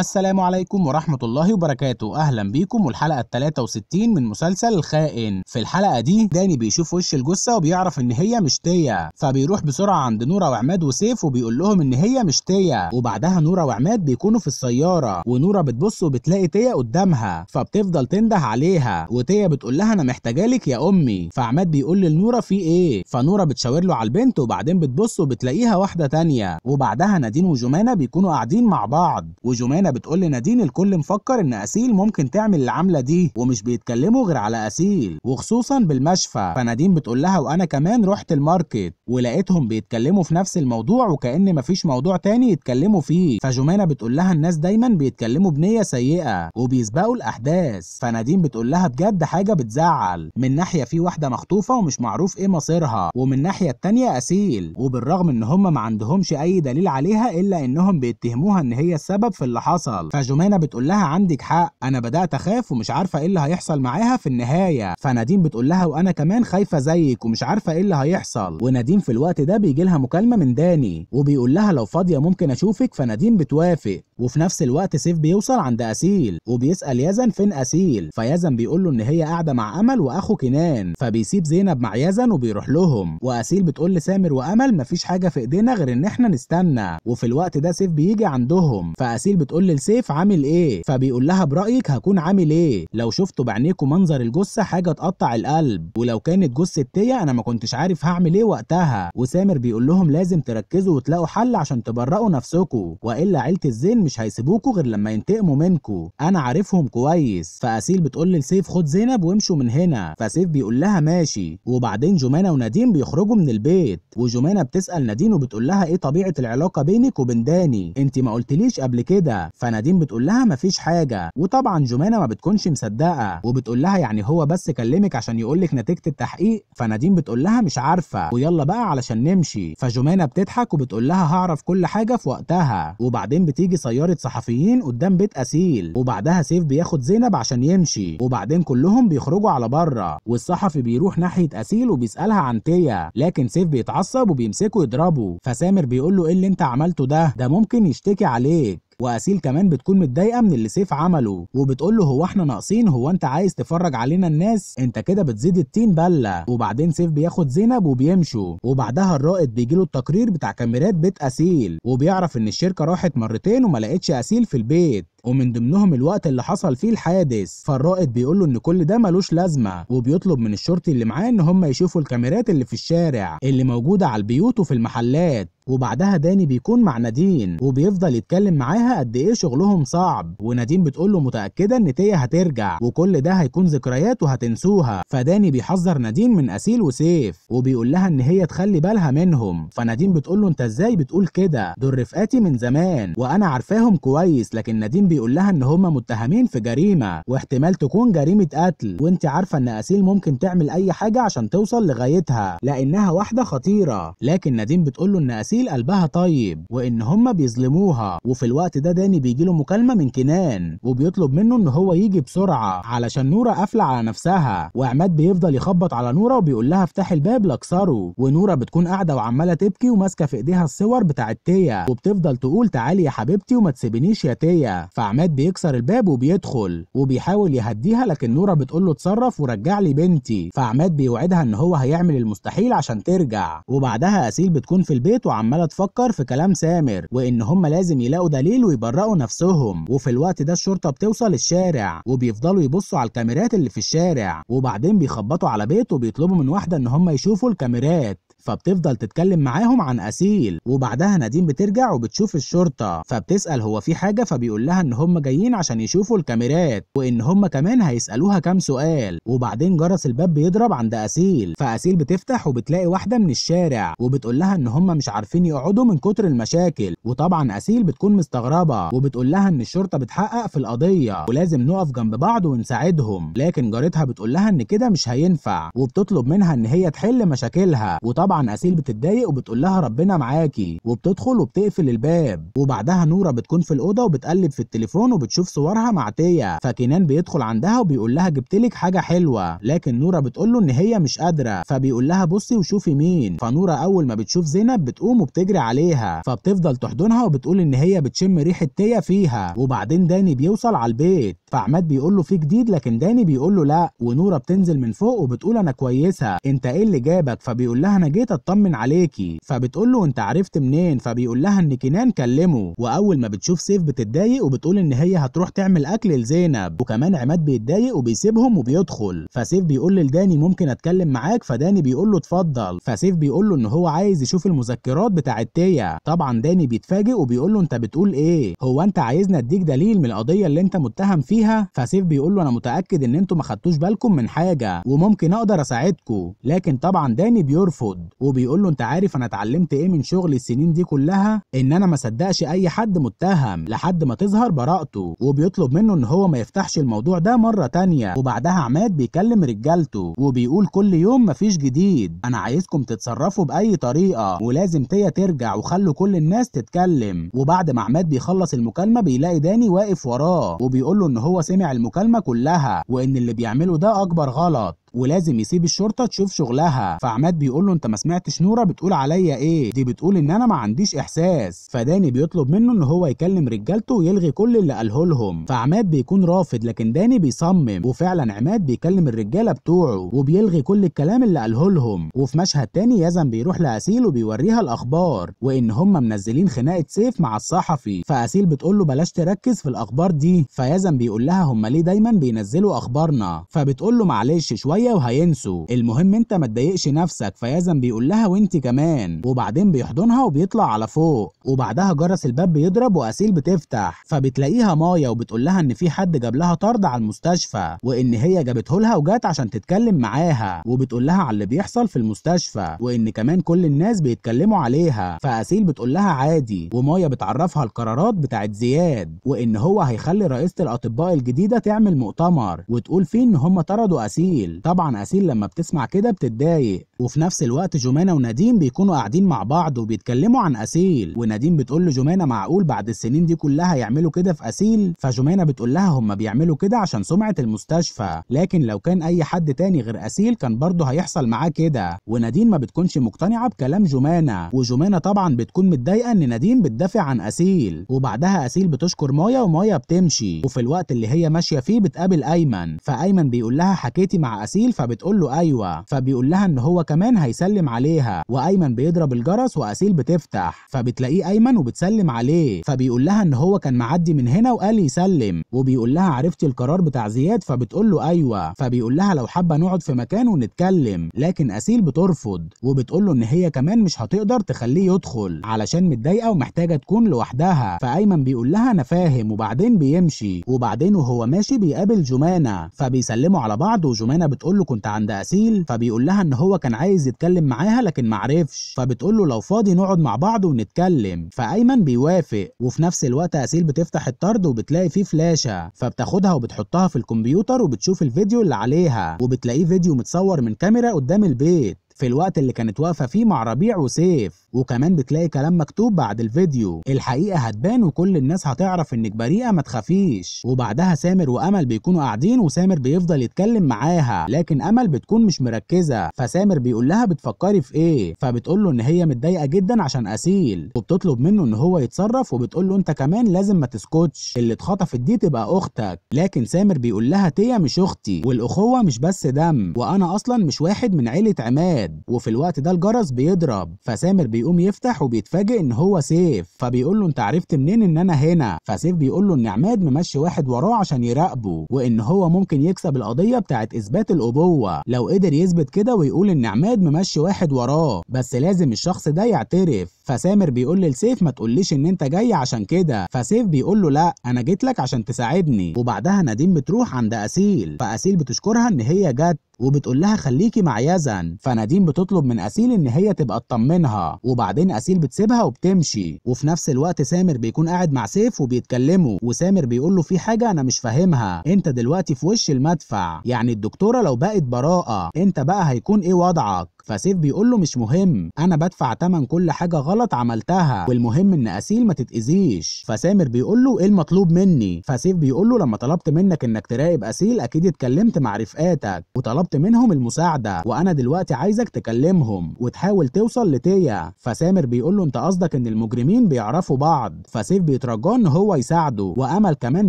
السلام عليكم ورحمة الله وبركاته. أهلا بيكم والحلقة ال 63 من مسلسل الخائن. في الحلقة دي داني بيشوف وش الجثة وبيعرف إن هي مش تيا. فبيروح بسرعة عند نورة وعماد وسيف وبيقول لهم إن هي مش تيا. وبعدها نورة وعماد بيكونوا في السيارة. ونورة بتبص وبتلاقي تيا قدامها. فبتفضل تنده عليها. وتيا بتقول لها أنا محتاجالك يا أمي. فعماد بيقول لنورة في إيه؟ فنورة بتشاور له على البنت وبعدين بتبص وبتلاقيها واحدة تانية. وبعدها نادين وجمانة بيكونوا قاعدين مع بعض. وجمانة بتقول لنادين الكل مفكر إن أسيل ممكن تعمل العملة دي ومش بيتكلموا غير على أسيل وخصوصا بالمشفى. فنادين بتقول لها وأنا كمان رحت الماركت ولقيتهم بيتكلموا في نفس الموضوع وكأن مفيش موضوع تاني يتكلموا فيه. فجمانة بتقول لها الناس دايما بيتكلموا بنية سيئة وبيسبقوا الأحداث. فنادين بتقول لها بجد حاجة بتزعل. من ناحية في واحدة مخطوفة ومش معروف إيه مصيرها ومن ناحية التانية أسيل. وبالرغم إن هم ما عندهمش أي دليل عليها إلا إنهم بيتهموها إن هي السبب في اللي حصل فجمانة بتقول لها عندك حق أنا بدأت أخاف ومش عارفة إيه اللي هيحصل معاها في النهاية. فنادين بتقول لها وأنا كمان خايفة زيك ومش عارفة إيه اللي هيحصل. ونادين في الوقت ده بيجي لها مكالمة من داني وبيقول لها لو فاضية ممكن أشوفك. فنادين بتوافق وفي نفس الوقت سيف بيوصل عند أسيل وبيسأل يزن فين أسيل. فيزن بيقول له إن هي قاعدة مع أمل وأخو كنان. فبيسيب زينب مع يزن وبيروح لهم. وأسيل بتقول لسامر وأمل مفيش حاجة في إيدينا غير إن إحنا نستنى. وفي الوقت ده سيف بيجي عندهم. فأسيل بتقول لسيف عامل إيه؟ فبيقول لها برأيك هكون عامل إيه؟ لو شفتوا بعينيكم منظر الجثة حاجة تقطع القلب ولو كانت جثة تيا أنا ما كنتش عارف هعمل إيه وقتها. وسامر بيقول لهم لازم تركزوا وتلاقوا حل عشان تبرئوا نفسكم وإلا عيلة الزين مش هيسيبوكوا غير لما ينتقموا منكم أنا عارفهم كويس. فأسيل بتقول لسيف خد زينب وامشوا من هنا. فسيف بيقول لها ماشي. وبعدين جمانة ونادين بيخرجوا من البيت. وجمانة بتسأل نادين وبتقول لها إيه طبيعة العلاقة بينك وبين داني؟ انت ما قلتليش قبل كده. فنادين بتقول لها مفيش حاجة. وطبعا جمانة ما بتكونش مصدقة. وبتقول لها يعني هو بس كلمك عشان يقول لك نتيجة التحقيق؟ فنادين بتقول لها مش عارفة. ويلا بقى علشان نمشي. فجمانة بتضحك وبتقول لها هعرف كل حاجة في وقتها. وبعدين بتيجي سيارة صحفيين قدام بيت أسيل. وبعدها سيف بياخد زينب عشان يمشي. وبعدين كلهم بيخرجوا على بره. والصحفي بيروح ناحية أسيل وبيسألها عن تيا. لكن سيف بيتعصب وبيمسكه يضربه. فسامر بيقول له إيه اللي أنت عملته ده؟ ده ممكن يشتكي عليك. واسيل كمان بتكون متضايقة من اللي سيف عمله وبتقول له هو إحنا ناقصين هو انت عايز تفرج علينا الناس؟ انت كده بتزيد الطين بلة. وبعدين سيف بياخد زينب وبيمشوا. وبعدها الرائد بيجي له التقرير بتاع كاميرات بيت أسيل وبيعرف إن الشركة راحت مرتين وما لقتش أسيل في البيت. ومن ضمنهم الوقت اللي حصل فيه الحادث فالرائد بيقول له إن كل ده ملوش لازمة وبيطلب من الشرطي اللي معاه إن هم يشوفوا الكاميرات اللي في الشارع اللي موجودة على البيوت وفي المحلات. وبعدها داني بيكون مع نادين وبيفضل يتكلم معاها قد إيه شغلهم صعب. ونادين بتقول له متأكدة إن تيا هترجع وكل ده هيكون ذكريات وهتنسوها. فداني بيحذر نادين من أسيل وسيف وبيقول لها إن هي تخلي بالها منهم. فنادين بتقول له إنت إزاي بتقول كده؟ دول رفقاتي من زمان وأنا عارفاهم كويس لكن نادين بيقول لها إن هما متهمين في جريمة واحتمال تكون جريمة قتل. وأنت عارفة إن أسيل ممكن تعمل أي حاجة عشان توصل لغايتها لأنها واحدة خطيرة. لكن نادين بتقول له إن أسيل قلبها طيب وإن هما بيظلموها. وفي الوقت ده داني بيجي له مكالمة من كنان وبيطلب منه إن هو يجي بسرعة علشان نورة قافلة على نفسها. وعماد بيفضل يخبط على نورة وبيقول لها افتحي الباب لاكسره. ونورة بتكون قاعدة وعمالة تبكي وماسكة في إيديها الصور بتاعت تيا. وبتفضل تقول تعالي يا حبيبتي وما تسيبنيش يا تيا. فعماد بيكسر الباب وبيدخل وبيحاول يهديها لكن نورة بتقول له اتصرف ورجع لي بنتي. فعماد بيوعدها إن هو هيعمل المستحيل عشان ترجع. وبعدها أسيل بتكون في البيت وعمالة تفكر في كلام سامر وإن هم لازم يلاقوا دليل ويبرئوا نفسهم. وفي الوقت ده الشرطة بتوصل الشارع وبيفضلوا يبصوا على الكاميرات اللي في الشارع. وبعدين بيخبطوا على بيت وبيطلبوا من واحدة إن هم يشوفوا الكاميرات. فبتفضل تتكلم معاهم عن أسيل وبعدها نادين بترجع وبتشوف الشرطة فبتسأل هو في حاجة؟ فبيقول لها إن هم جايين عشان يشوفوا الكاميرات وإن هم كمان هيسألوها كام سؤال وبعدين جرس الباب بيضرب عند أسيل فأسيل بتفتح وبتلاقي واحدة من الشارع وبتقول لها إن هم مش عارفين يقعدوا من كتر المشاكل وطبعا أسيل بتكون مستغربة وبتقول لها إن الشرطة بتحقق في القضية ولازم نقف جنب بعض ونساعدهم لكن جارتها بتقول لها إن كده مش هينفع وبتطلب منها إن هي تحل مشاكلها وطبعا طبعا أسيل بتتضايق وبتقول لها ربنا معاكي وبتدخل وبتقفل الباب. وبعدها نورة بتكون في الأوضة وبتقلب في التليفون وبتشوف صورها مع تيا. فكنان بيدخل عندها وبيقول لها جبتلك حاجة حلوة. لكن نورة بتقول له إن هي مش قادرة. فبيقول لها بصي وشوفي مين. فنورة أول ما بتشوف زينب بتقوم وبتجري عليها. فبتفضل تحضنها وبتقول إن هي بتشم ريحة تيا فيها. وبعدين داني بيوصل على البيت. فعماد بيقول له في جديد لكن داني بيقول له لا ونورة بتنزل من فوق وبتقول أنا كويسة أنت إيه اللي جابك؟ فبيقول لها أنا جيت أطمن عليكي. فبتقول له أنت عرفت منين؟ فبيقول لها إن كنان كلمه وأول ما بتشوف سيف بتتضايق وبتقول إن هي هتروح تعمل أكل لزينب. وكمان عماد بيتضايق وبيسيبهم وبيدخل. فسيف بيقول لداني ممكن أتكلم معاك؟ فداني بيقول له اتفضل. فسيف بيقول له إن هو عايز يشوف المذكرات بتاعت تيا. طبعا داني بيتفاجئ وبيقول له أنت بتقول إيه؟ هو أنت عايزني أديك دليل من القضية اللي أنت متهم فيها؟ فسيف بيقول له أنا متأكد إن أنتوا ما خدتوش بالكم من حاجة وممكن أقدر اساعدكم لكن طبعا داني بيرفض وبيقول له أنت عارف أنا اتعلمت إيه من شغل السنين دي كلها؟ إن أنا ما صدقش أي حد متهم لحد ما تظهر براءته وبيطلب منه إن هو ما يفتحش الموضوع ده مرة تانية. وبعدها عماد بيكلم رجالته وبيقول كل يوم مفيش جديد أنا عايزكم تتصرفوا بأي طريقة ولازم تيا ترجع وخلوا كل الناس تتكلم. وبعد ما عماد بيخلص المكالمة بيلاقي داني واقف وراه وبيقول له إن هو سمع المكالمة كلها وإن اللي بيعمله ده أكبر غلط. ولازم يسيب الشرطة تشوف شغلها. فعماد بيقول له أنت ما سمعتش نورة بتقول عليا إيه؟ دي بتقول إن أنا ما عنديش إحساس. فداني بيطلب منه إن هو يكلم رجالته ويلغي كل اللي قاله لهم. فعماد بيكون رافض لكن داني بيصمم. وفعلا عماد بيكلم الرجالة بتوعه وبيلغي كل الكلام اللي قاله لهم. وفي مشهد تاني يزن بيروح لأسيل وبيوريها الأخبار وإن هم منزلين خناقة سيف مع الصحفي. فأسيل بتقول له بلاش تركز في الأخبار دي. فيزن بيقول لها هم ليه دايما بينزلوا أخبارنا؟ فبتقول له معلش شوية وهينسوا. المهم انت ما تضايقش نفسك فيزن بيقول لها وانت كمان. وبعدين بيحضنها وبيطلع على فوق. وبعدها جرس الباب بيضرب وأسيل بتفتح. فبتلاقيها مايا وبتقول لها إن في حد جاب لها طرد على المستشفى. وإن هي جابته لها وجات عشان تتكلم معاها. وبتقول لها على اللي بيحصل في المستشفى. وإن كمان كل الناس بيتكلموا عليها. فأسيل بتقول لها عادي. ومايا بتعرفها القرارات بتاعت زياد. وإن هو هيخلي رئيسة الأطباء الجديدة تعمل مؤتمر. وتقول فيه إن هم طردوا أسيل. طبعا أسيل لما بتسمع كده بتتضايق. وفي نفس الوقت جمانة ونديم بيكونوا قاعدين مع بعض وبيتكلموا عن أسيل. ونديم بتقول لجمانة معقول بعد السنين دي كلها يعملوا كده في أسيل؟ فجمانة بتقول لها هم بيعملوا كده عشان سمعة المستشفى. لكن لو كان أي حد تاني غير أسيل كان برضه هيحصل معاه كده. ونديم ما بتكونش مقتنعة بكلام جمانة. وجمانة طبعا بتكون متضايقة إن نديم بتدافع عن أسيل. وبعدها أسيل بتشكر مايا ومايا بتمشي. وفي الوقت اللي هي ماشية فيه بتقابل أيمن. فأيمن بيقول لها حكيتي مع اسيل فبتقول له أيوه فبيقول لها إن هو كمان هيسلم عليها وأيمن بيضرب الجرس وأسيل بتفتح فبتلاقيه أيمن وبتسلم عليه فبيقول لها إن هو كان معدي من هنا وقال يسلم وبيقول لها عرفتي القرار بتاع زياد؟ فبتقول له أيوه فبيقول لها لو حابة نقعد في مكان ونتكلم لكن أسيل بترفض وبتقول له إن هي كمان مش هتقدر تخليه يدخل علشان متضايقة ومحتاجة تكون لوحدها فأيمن بيقول لها أنا فاهم وبعدين بيمشي وبعدين وهو ماشي بيقابل جمانة فبيسلموا على بعض وجمانة بتقول له كنت عند أسيل فبيقول لها إن هو كان عايز يتكلم معاها لكن معرفش فبتقول له لو فاضي نقعد مع بعض ونتكلم. فأيمن بيوافق. وفي نفس الوقت أسيل بتفتح الطرد وبتلاقي فيه فلاشة. فبتاخدها وبتحطها في الكمبيوتر وبتشوف الفيديو اللي عليها. وبتلاقيه فيديو متصور من كاميرا قدام البيت. في الوقت اللي كانت واقفة فيه مع ربيع وسيف. وكمان بتلاقي كلام مكتوب بعد الفيديو. الحقيقة هتبان وكل الناس هتعرف إنك بريئة ما تخافيش. وبعدها سامر وأمل بيكونوا قاعدين وسامر بيفضل يتكلم معاها لكن أمل بتكون مش مركزة. فسامر بيقول لها بتفكري في إيه؟ فبتقول له إن هي متضايقة جدا عشان أسيل. وبتطلب منه إن هو يتصرف وبتقول له أنت كمان لازم ما تسكتش. اللي اتخطفت دي تبقى أختك. لكن سامر بيقول لها تيا مش أختي. والأخوة مش بس دم. وأنا أصلا مش واحد من عيلة عماد. وفي الوقت ده الجرس بيضرب. فسامر بيقوم يفتح وبيتفاجئ إن هو سيف فبيقول له أنت عرفت منين إن أنا هنا؟ فسيف بيقول له إن عماد ممشي واحد وراه عشان يراقبه وإن هو ممكن يكسب القضية بتاعت إثبات الأبوة. لو قدر يثبت كده ويقول إن عماد ممشي واحد وراه بس لازم الشخص ده يعترف. فسامر بيقول لسيف ما تقوليش إن أنت جاي عشان كده. فسيف بيقول له لا أنا جيت لك عشان تساعدني. وبعدها نادين بتروح عند أسيل. فأسيل بتشكرها إن هي جت وبتقول لها خليكي مع يزن. فنادين بتطلب من أسيل إن هي تبقى تطمنها. وبعدين أسيل بتسيبها وبتمشي. وفي نفس الوقت سامر بيكون قاعد مع سيف وبيتكلموا. وسامر بيقول له في حاجة أنا مش فاهمها. أنت دلوقتي في وش المدفع. يعني الدكتورة لو بقت براءة أنت بقى هيكون إيه وضعك؟ فسيف بيقول له مش مهم. أنا بدفع تمن كل حاجة غلط. عملتها. والمهم إن أسيل ما تتأذيش. فسامر بيقول له إيه المطلوب مني؟ فسيف بيقول له لما طلبت منك إنك تراقب أسيل أكيد اتكلمت مع رفقاتك. وطلبت منهم المساعدة. وأنا دلوقتي عايزك تكلمهم. وتحاول توصل لتيا. فسامر بيقول له أنت قصدك إن المجرمين بيعرفوا بعض. فسيف بيترجاه إن هو يساعده. وأمل كمان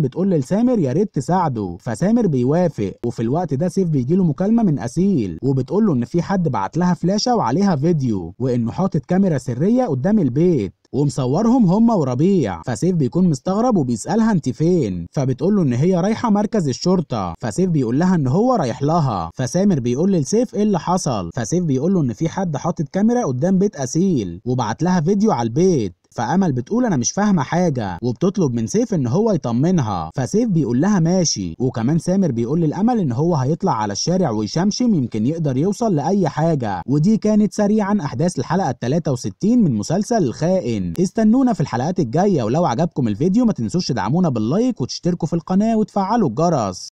بتقول لسامر يا ريت تساعده. فسامر بيوافق. وفي الوقت ده سيف بيجيله مكالمة من أسيل. وبتقول له إن في حد بعت لها فلاشة وعليها فيديو. وإنه حاطط كاميرا سرية قدام البيت ومصورهم هما وربيع. فسيف بيكون مستغرب وبيسألها انت فين؟ فبتقول له إن هي رايحة مركز الشرطة. فسيف بيقول لها إن هو رايح لها. فسامر بيقول لسيف إيه اللي حصل؟ فسيف بيقول له إن في حد حاطط كاميرا قدام بيت أسيل وبعت لها فيديو على البيت. فأمل بتقول أنا مش فاهمة حاجة وبتطلب من سيف إن هو يطمنها. فسيف بيقول لها ماشي وكمان سامر بيقول لأمل إن هو هيطلع على الشارع ويشمشم يمكن يقدر يوصل لأي حاجة. ودي كانت سريعا أحداث الحلقة ال 63 من مسلسل الخائن. استنونا في الحلقات الجاية ولو عجبكم الفيديو ما تنسوش تدعمونا باللايك وتشتركوا في القناة وتفعلوا الجرس.